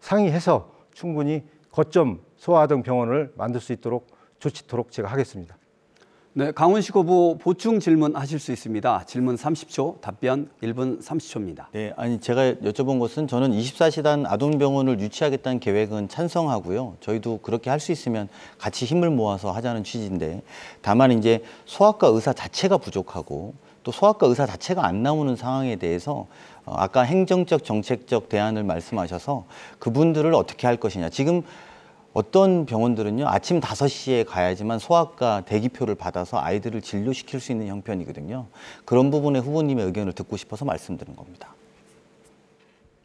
상의해서 충분히 거점 소아아동 병원을 만들 수 있도록 조치토록 제가 하겠습니다. 네, 후보 보충 질문 하실 수 있습니다. 질문 30초, 답변 1분 30초입니다. 네, 아니 제가 여쭤본 것은 저는 24시간 아동병원을 유치하겠다는 계획은 찬성하고요. 저희도 그렇게 할 수 있으면 같이 힘을 모아서 하자는 취지인데 다만 이제 소아과 의사 자체가 부족하고 또 소아과 의사 자체가 안 나오는 상황에 대해서 어, 아까 행정적 정책적 대안을 말씀하셔서 그분들을 어떻게 할 것이냐. 지금 어떤 병원들은요 아침 5시에 가야지만 소아과 대기표를 받아서 아이들을 진료시킬 수 있는 형편이거든요. 그런 부분에 후보님의 의견을 듣고 싶어서 말씀드린 겁니다.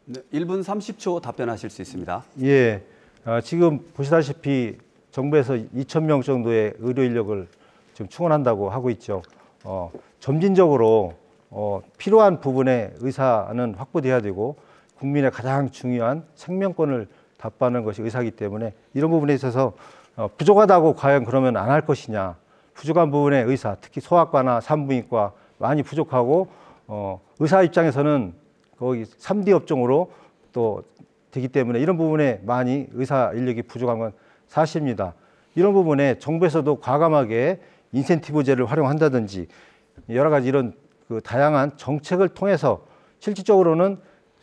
네, 1분 30초 답변하실 수 있습니다. 예, 아, 지금 보시다시피 정부에서 2천 명 정도의 의료 인력을 지금 충원한다고 하고 있죠. 어, 점진적으로 어, 필요한 부분의 의사는 확보돼야 되고 국민의 가장 중요한 생명권을 답하는 것이 의사이기 때문에 이런 부분에 있어서 어, 부족하다고 과연 그러면 안 할 것이냐. 부족한 부분의 의사, 특히 소아과나 산부인과 많이 부족하고 어, 의사 입장에서는 거기 3D 업종으로 또 되기 때문에 이런 부분에 많이 의사 인력이 부족한 건 사실입니다. 이런 부분에 정부에서도 과감하게 인센티브제를 활용한다든지 여러 가지 이런 그 다양한 정책을 통해서 실질적으로는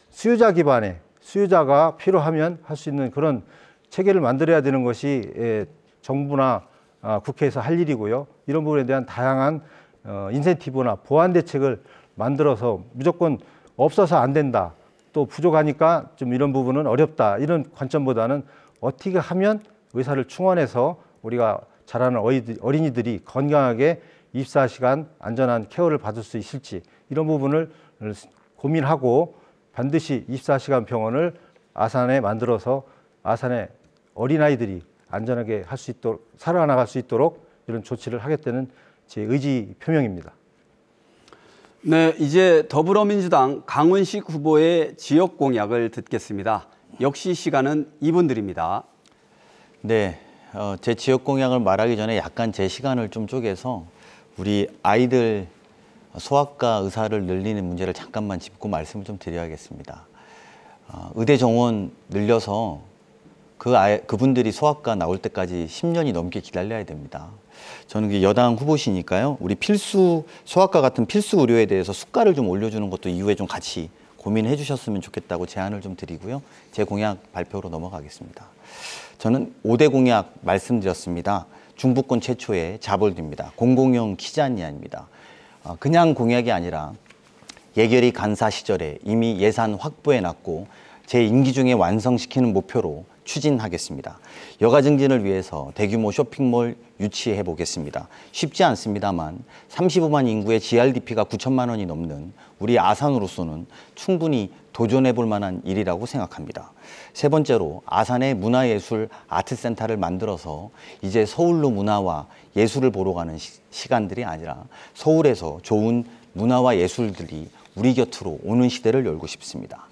수요자 기반의 수요자가 필요하면 할 수 있는 그런 체계를 만들어야 되는 것이 예, 정부나 아, 국회에서 할 일이고요. 이런 부분에 대한 다양한 어, 인센티브나 보완 대책을 만들어서 무조건 없어서 안 된다. 또 부족하니까 좀 이런 부분은 어렵다. 이런 관점보다는 어떻게 하면 의사를 충원해서 우리가 자라는 어린이들이 건강하게 24시간 안전한 케어를 받을 수 있을지 이런 부분을 고민하고 반드시 24시간 병원을 아산에 만들어서 아산의 어린아이들이 안전하게 할 수 있도록 살아나갈 수 있도록 이런 조치를 하겠다는 제 의지 표명입니다. 네, 이제 더불어민주당 강훈식 후보의 지역 공약을 듣겠습니다. 역시 시간은 2분 드립니다. 네, 어, 제 지역 공약을 말하기 전에 약간 제 시간을 좀 쪼개서 우리 아이들 소아과 의사를 늘리는 문제를 잠깐만 짚고 말씀을 좀 드려야겠습니다. 어, 의대 정원 늘려서 그 아이, 그분들이 소아과 나올 때까지 10년이 넘게 기다려야 됩니다. 저는 그 여당 후보시니까요. 우리 필수 소아과 같은 필수 의료에 대해서 수가를 좀 올려주는 것도 이후에 좀 같이 고민해 주셨으면 좋겠다고 제안을 좀 드리고요. 제 공약 발표로 넘어가겠습니다. 저는 5대 공약 말씀드렸습니다. 중부권 최초의 자볼드입니다. 공공용 키자니아입니다. 어, 그냥 공약이 아니라 예결위 간사 시절에 이미 예산 확보해 놨고 제 임기 중에 완성시키는 목표로 추진하겠습니다. 여가 증진을 위해서 대규모 쇼핑몰 유치해 보겠습니다. 쉽지 않습니다만 35만 인구의 GRDP가 9천만 원이 넘는 우리 아산으로서는 충분히 도전해 볼 만한 일이라고 생각합니다. 세 번째로 아산의 문화예술 아트센터를 만들어서 이제 서울로 문화와 예술을 보러 가는 시, 시간들이 아니라 서울에서 좋은 문화와 예술들이 우리 곁으로 오는 시대를 열고 싶습니다.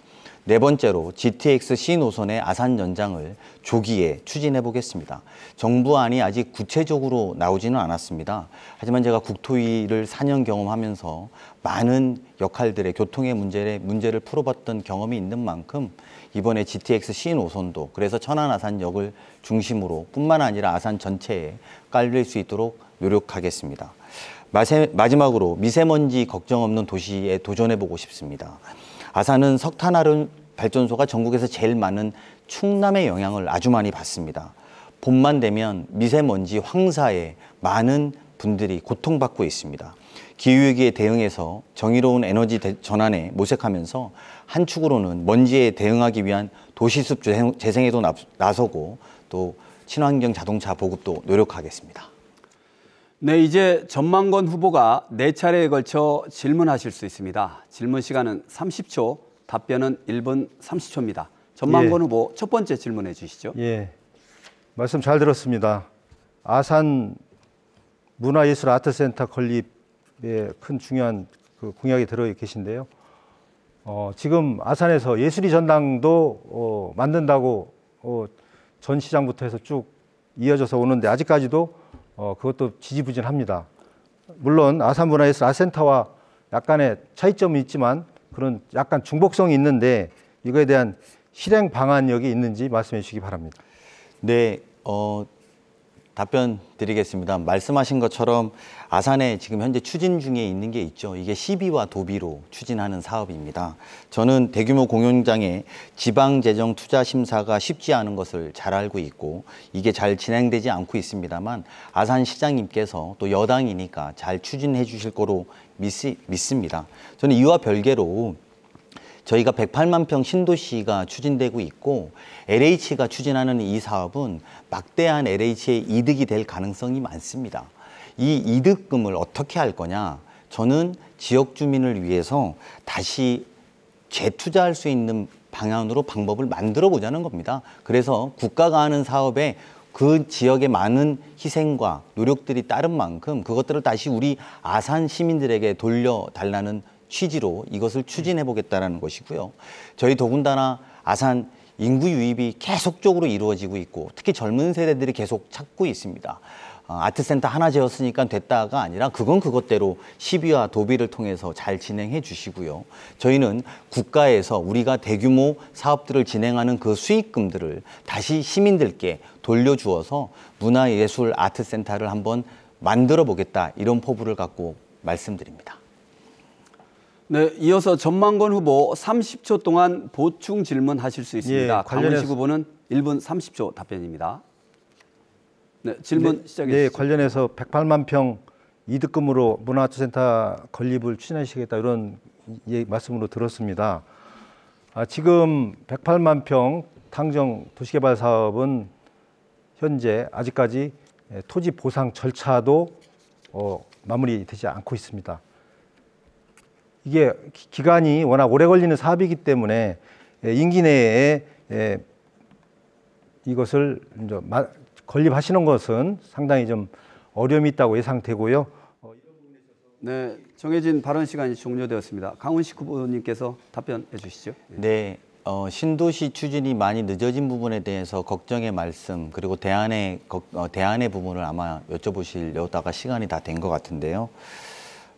네 번째로 GTX C 노선의 아산 연장을 조기에 추진해 보겠습니다. 정부안이 아직 구체적으로 나오지는 않았습니다. 하지만 제가 국토위를 4년 경험하면서 많은 역할들의 교통의 문제를, 문제를 풀어봤던 경험이 있는 만큼 이번에 GTX C 노선도 그래서 천안 아산역을 중심으로 뿐만 아니라 아산 전체에 깔릴 수 있도록 노력하겠습니다. 마지막으로 미세먼지 걱정 없는 도시에 도전해 보고 싶습니다. 아산은 석탄화른 발전소가 전국에서 제일 많은 충남의 영향을 아주 많이 받습니다. 봄만 되면 미세먼지 황사에 많은 분들이 고통받고 있습니다. 기후위기에 대응해서 정의로운 에너지 대- 전환에 모색하면서 한 축으로는 먼지에 대응하기 위한 도시숲 재생- 재생에도 나- 나서고 또 친환경 자동차 보급도 노력하겠습니다. 네, 이제 전망건 후보가 네 차례에 걸쳐 질문하실 수 있습니다. 질문 시간은 30초, 답변은 1분 30초입니다. 전망건 예. 후보 첫 번째 질문해 주시죠. 예, 말씀 잘 들었습니다. 아산 문화예술 아트센터 건립에 큰 중요한 그 공약이 들어 계신데요. 어, 지금 아산에서 예술이 전당도 어, 만든다고 어, 전 시장부터 해서 쭉 이어져서 오는데 아직까지도 어, 그것도 지지부진합니다. 물론 아산 문화예술 아트센터와 약간의 차이점이 있지만 그런 약간 중복성이 있는데 이거에 대한 실행 방안력이 있는지 말씀해 주시기 바랍니다. 네, 어, 답변 드리겠습니다. 말씀하신 것처럼 아산에 지금 현재 추진 중에 있는 게 있죠. 이게 시비와 도비로 추진하는 사업입니다. 저는 대규모 공연장의 지방재정 투자 심사가 쉽지 않은 것을 잘 알고 있고 이게 잘 진행되지 않고 있습니다만 아산 시장님께서 또 여당이니까 잘 추진해 주실 거로 믿습니다. 저는 이와 별개로 저희가 108만 평 신도시가 추진되고 있고 LH가 추진하는 이 사업은 막대한 LH의 이득이 될 가능성이 많습니다. 이 이득금을 어떻게 할 거냐? 저는 지역 주민을 위해서 다시 재투자할 수 있는 방향으로 방법을 만들어 보자는 겁니다. 그래서 국가가 하는 사업에 그 지역의 많은 희생과 노력들이 따른 만큼 그것들을 다시 우리 아산 시민들에게 돌려달라는 취지로 이것을 추진해 보겠다라는 것이고요. 저희 더군다나 아산 인구 유입이 계속적으로 이루어지고 있고 특히 젊은 세대들이 계속 찾고 있습니다. 어, 아트센터 하나 지었으니까 됐다가 아니라 그건 그것대로 시비와 도비를 통해서 잘 진행해 주시고요. 저희는 국가에서 우리가 대규모 사업들을 진행하는 그 수익금들을 다시 시민들께 돌려주어서 문화예술 아트센터를 한번 만들어 보겠다 이런 포부를 갖고 말씀드립니다. 네, 이어서 전망건 후보 30초 동안 보충 질문하실 수 있습니다. 예, 관련해서- 강훈식 후보는 1분 30초 답변입니다. 네, 질문 시작해 네, 주시죠. 관련해서 108만 평 이득금으로 문화아트센터 건립을 추진하시겠다 이런 예, 말씀으로 들었습니다. 아, 지금 108만 평 탕정 도시개발 사업은 현재 아직까지 예, 토지 보상 절차도 어, 마무리되지 않고 있습니다. 이게 기- 기간이 워낙 오래 걸리는 사업이기 때문에 예, 임기 내에 예, 이것을 이제 건립하시는 것은 상당히 좀 어려움이 있다고 예상되고요. 네, 정해진 발언 시간이 종료되었습니다. 강훈식 후보님께서 답변해 주시죠. 네, 어, 신도시 추진이 많이 늦어진 부분에 대해서 걱정의 말씀 그리고 대안의 걱- 어, 대안의 부분을 아마 여쭤보시려다가 시간이 다 된 것 같은데요.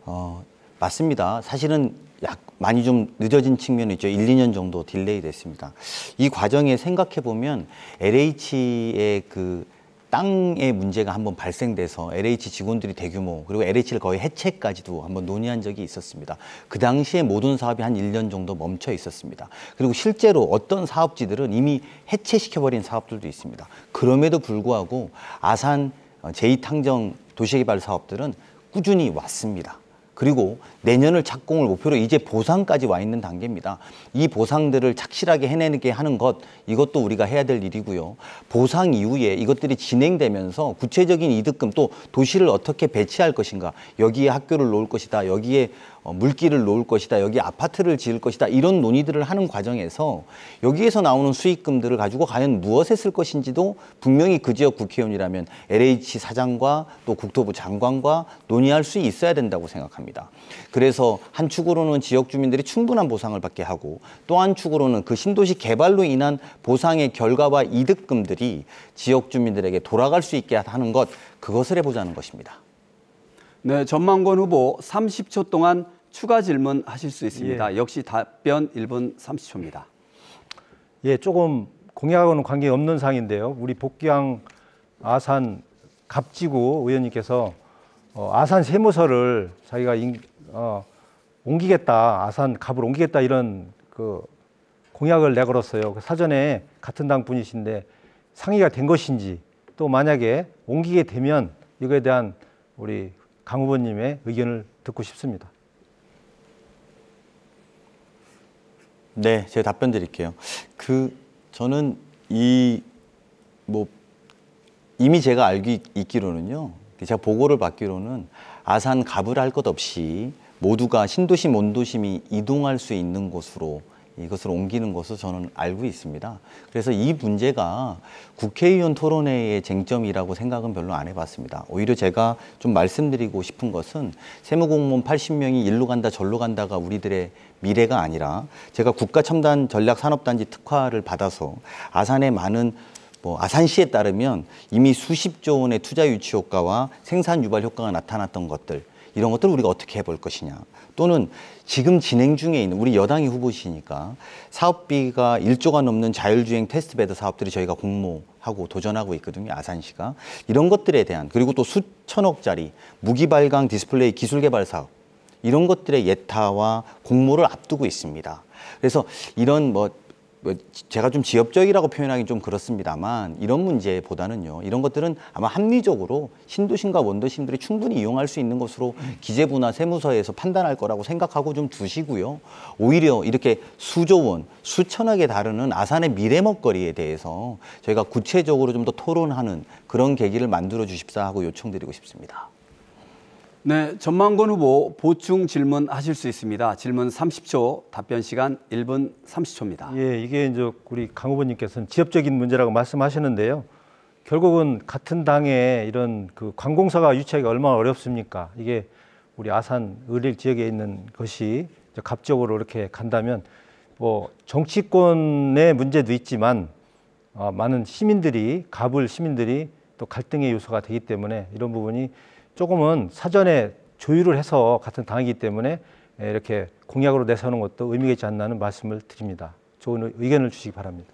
어, 맞습니다. 사실은 약 많이 좀 늦어진 측면이 있죠. 1, 2년 정도 delay 됐습니다. 이 과정에 생각해 보면 LH의 그 땅의 문제가 한번 발생돼서 LH 직원들이 대규모 그리고 LH를 거의 해체까지도 한번 논의한 적이 있었습니다. 그 당시에 모든 사업이 한 1년 정도 멈춰 있었습니다. 그리고 실제로 어떤 사업지들은 이미 해체시켜버린 사업들도 있습니다. 그럼에도 불구하고 아산 어, 제2탕정 도시개발 사업들은 꾸준히 왔습니다. 그리고 내년을 착공을 목표로 이제 보상까지 와 있는 단계입니다. 이 보상들을 착실하게 해내게 하는 것 이것도 우리가 해야 될 일이고요. 보상 이후에 이것들이 진행되면서 구체적인 이득금 또 도시를 어떻게 배치할 것인가 여기에 학교를 놓을 것이다 여기에 어, 물길을 놓을 것이다 여기 아파트를 지을 것이다 이런 논의들을 하는 과정에서 여기에서 나오는 수익금들을 가지고 과연 무엇에 쓸 것인지도 분명히 그 지역 국회의원이라면 LH 사장과 또 국토부 장관과 논의할 수 있어야 된다고 생각합니다. 그래서 한 축으로는 지역 주민들이 충분한 보상을 받게 하고 또 한 축으로는 그 신도시 개발로 인한 보상의 결과와 이득금들이 지역 주민들에게 돌아갈 수 있게 하는 것 그것을 해보자는 것입니다. 네, 전망권 후보 30초 동안 추가 질문 하실 수 있습니다. 역시 답변 1분 30초입니다. 예, 조금 공약하고는 관계 없는 상인데요. 우리 복귀항 아산 갑지구 의원님께서 어, 아산 세무서를 자기가 인, 어, 옮기겠다, 아산 갑을 옮기겠다 이런 그 공약을 내걸었어요. 그 사전에 같은 당 분이신데 상의가 된 것인지 또 만약에 옮기게 되면 이거에 대한 우리 강 후보님의 의견을 듣고 싶습니다. 네, 제가 답변 드릴게요. 그 저는 이 뭐 이미 제가 알기 있기로는요. 제가 보고를 받기로는 아산 갑을 할 것 없이 모두가 신도시 몬도심이 이동할 수 있는 곳으로 이것을 옮기는 것으로 저는 알고 있습니다. 그래서 이 문제가 국회의원 토론회의 쟁점이라고 생각은 별로 안 해봤습니다. 오히려 제가 좀 말씀드리고 싶은 것은 세무공무원 80명이 일로 간다 절로 간다가 우리들의 미래가 아니라 제가 국가첨단 전략산업단지 특화를 받아서 아산에 많은 뭐 아산시에 따르면 이미 수십조 원의 투자 유치 효과와 생산 유발 효과가 나타났던 것들 이런 것들을 우리가 어떻게 해볼 것이냐 또는 지금 진행 중에 있는 우리 여당이 후보시니까 사업비가 1조가 넘는 자율주행 testbed 사업들이 저희가 공모하고 도전하고 있거든요 아산시가 이런 것들에 대한 그리고 또 수천억짜리 무기발광 디스플레이 기술 개발 사업 이런 것들의 예타와 공모를 앞두고 있습니다. 그래서 이런 뭐, 뭐 제가 좀 지엽적이라고 표현하기 좀 그렇습니다만 이런 문제보다는요 이런 것들은 아마 합리적으로 신도심과 원도심들이 충분히 이용할 수 있는 것으로 기재부나 세무서에서 판단할 거라고 생각하고 좀 두시고요 오히려 이렇게 수조 원 수천억에 다루는 아산의 미래 먹거리에 대해서 저희가 구체적으로 좀 더 토론하는 그런 계기를 만들어 주십사 하고 요청드리고 싶습니다. 네, 전망권 후보 보충 질문 하실 수 있습니다. 질문 30초, 답변 시간 1분 30초입니다. 예, 이게 이제 우리 강 후보님께서는 지역적인 문제라고 말씀하시는데요. 결국은 같은 당에 이런 그 관공서가 유치하기가 얼마나 어렵습니까? 이게 우리 아산 의릴 지역에 있는 것이 갑적으로 이렇게 간다면 뭐 정치권의 문제도 있지만 어, 많은 시민들이 갑을 시민들이 또 갈등의 요소가 되기 때문에 이런 부분이 조금은 사전에 조율을 해서 같은 당이기 때문에 예, 이렇게 공약으로 내세우는 것도 의미가 있지 않나는 말씀을 드립니다. 좋은 의견을 주시기 바랍니다.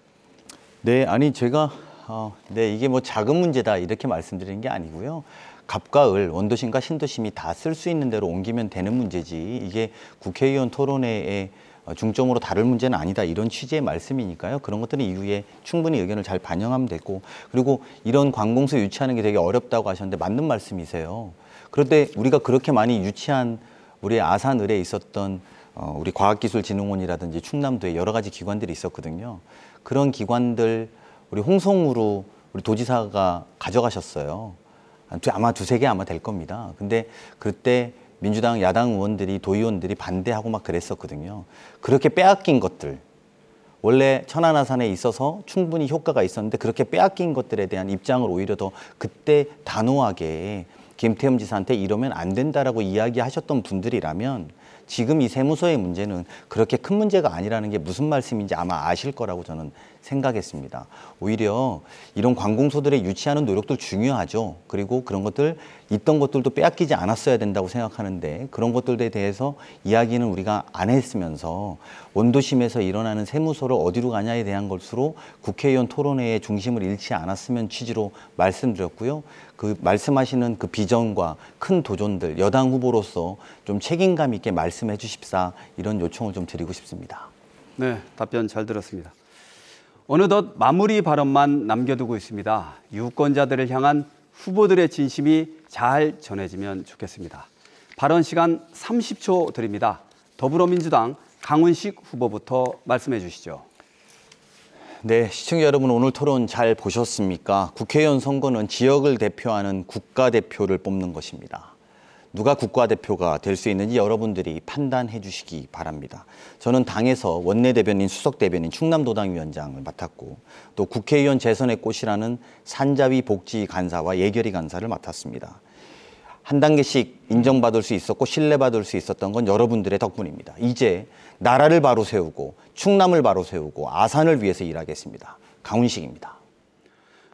네, 아니 제가 어, 네 이게 뭐 작은 문제다 이렇게 말씀드리는 게 아니고요. 갑과 을, 원도심과 신도심이 다 쓸 수 있는 대로 옮기면 되는 문제지 이게 국회의원 토론회에 어, 중점으로 다룰 문제는 아니다 이런 취지의 말씀이니까요. 그런 것들은 이후에 충분히 의견을 잘 반영하면 되고 그리고 이런 관공서 유치하는 게 되게 어렵다고 하셨는데 맞는 말씀이세요. 그런데 우리가 그렇게 많이 유치한 우리 아산 을에 있었던 어, 우리 과학기술진흥원이라든지 충남도에 여러 가지 기관들이 있었거든요. 그런 기관들 우리 홍성우로 우리 도지사가 가져가셨어요. 아마 두세 개 아마 될 겁니다. 근데 그때 민주당 야당 의원들이 도의원들이 반대하고 막 그랬었거든요. 그렇게 빼앗긴 것들 원래 천안아산에 있어서 충분히 효과가 있었는데 그렇게 빼앗긴 것들에 대한 입장을 오히려 더 그때 단호하게 김태흠 지사한테 이러면 안 된다라고 이야기하셨던 분들이라면 지금 이 세무서의 문제는 그렇게 큰 문제가 아니라는 게 무슨 말씀인지 아마 아실 거라고 저는 생각했습니다. 오히려 이런 관공서들의 유치하는 노력도 중요하죠. 그리고 그런 것들 있던 것들도 빼앗기지 않았어야 된다고 생각하는데 그런 것들에 대해서 이야기는 우리가 안 했으면서 원도심에서 일어나는 세무서를 어디로 가냐에 대한 것으로 국회의원 토론회의 중심을 잃지 않았으면 취지로 말씀드렸고요. 그 말씀하시는 그 비전과 큰 도전들 여당 후보로서 좀 책임감 있게 말씀해 주십사 이런 요청을 좀 드리고 싶습니다. 네, 답변 잘 들었습니다. 어느덧 마무리 발언만 남겨두고 있습니다. 유권자들을 향한 후보들의 진심이 잘 전해지면 좋겠습니다. 발언 시간 30초 드립니다. 더불어민주당 강훈식 후보부터 말씀해 주시죠. 네, 시청자 여러분 오늘 토론 잘 보셨습니까? 국회의원 선거는 지역을 대표하는 국가대표를 뽑는 것입니다. 누가 국가대표가 될 수 있는지 여러분들이 판단해 주시기 바랍니다. 저는 당에서 원내대변인, 수석대변인, 충남도당 위원장을 맡았고 또 국회의원 재선의 꽃이라는 산자위 복지 간사와 예결위 간사를 맡았습니다. 한 단계씩 인정받을 수 있었고 신뢰받을 수 있었던 건 여러분들의 덕분입니다. 이제 나라를 바로 세우고 충남을 바로 세우고 아산을 위해서 일하겠습니다. 강훈식입니다.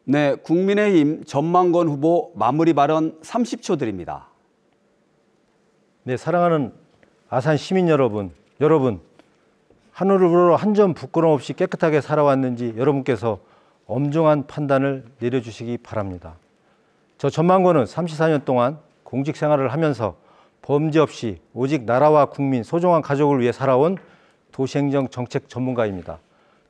네, 국민의힘 전망건 후보 마무리 발언 30초 드립니다. 네, 사랑하는 아산 시민 여러분, 여러분 하늘을 한 점 부끄럼 없이 깨끗하게 살아왔는지 여러분께서 엄중한 판단을 내려주시기 바랍니다. 저 전망고는 34년 동안 공직 생활을 하면서 범죄 없이 오직 나라와 국민, 소중한 가족을 위해 살아온 도시행정 정책 전문가입니다.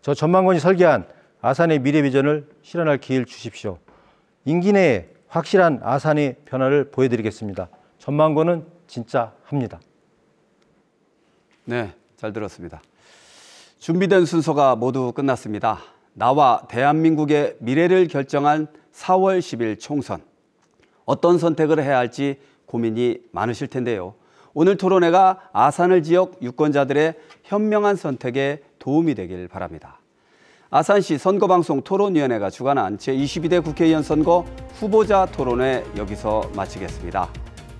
저 전망권이 설계한 아산의 미래 비전을 실현할 기회를 주십시오. 임기 내에 확실한 아산의 변화를 보여드리겠습니다. 전망권은 진짜 합니다. 네, 잘 들었습니다. 준비된 순서가 모두 끝났습니다. 나와 대한민국의 미래를 결정한 4월 10일 총선. 어떤 선택을 해야 할지 고민이 많으실 텐데요. 오늘 토론회가 아산을 지역 유권자들의 현명한 선택에 도움이 되길 바랍니다. 아산시 선거방송 토론위원회가 주관한 제22대 국회의원 선거 후보자 토론회 여기서 마치겠습니다.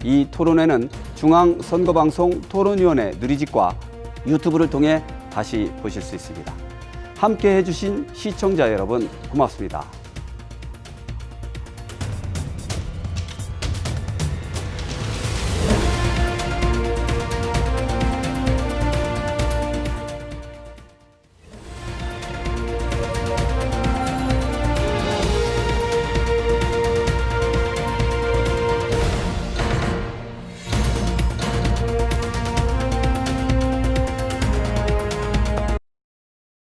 이 토론회는 중앙선거방송 토론위원회 누리집과 유튜브를 통해 다시 보실 수 있습니다. 함께 해주신 시청자 여러분 고맙습니다.